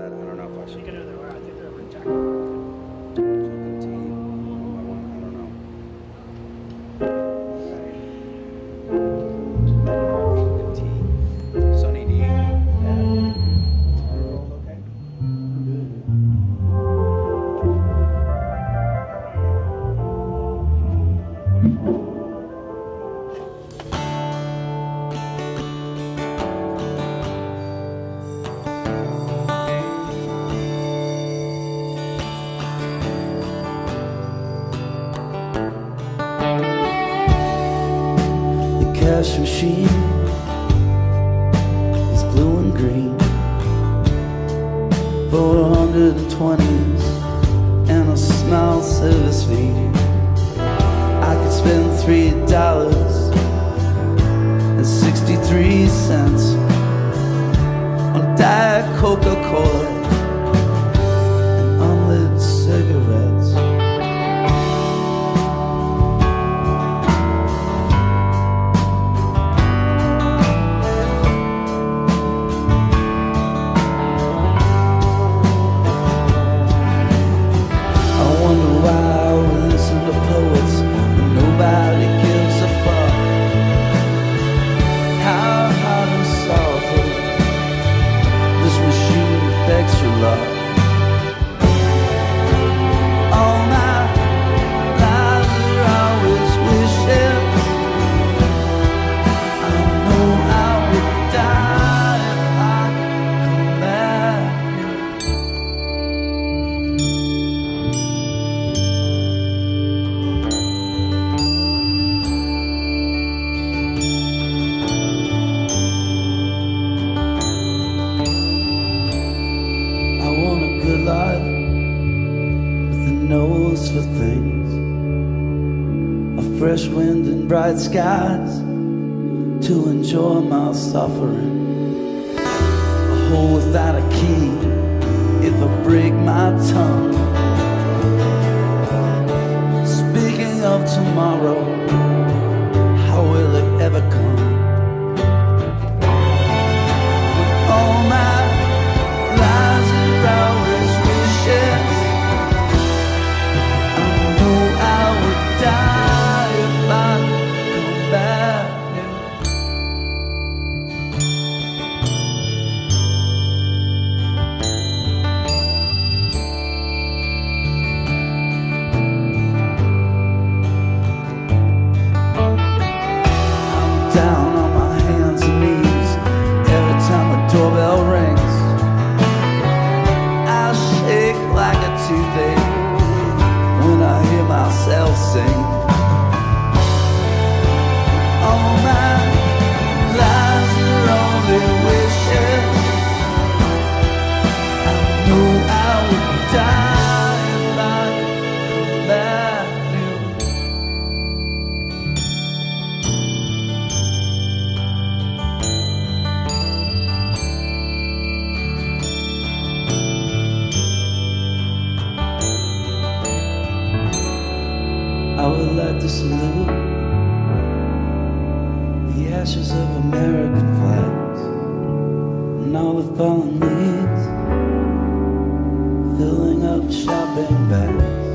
that. I don't know if I should can do that. I think they're over cash machine is blue and green. Four hundred and twenties and a small service fee. I could spend three dollars and sixty-three cents on Diet Coca-Cola and unlit cigarettes. For things, a fresh wind and bright skies to enjoy my suffering. A hole without a key if I break my tongue. Speaking of tomorrow, I would like to salute the ashes of American flags and all the fallen leaves, filling up shopping bags.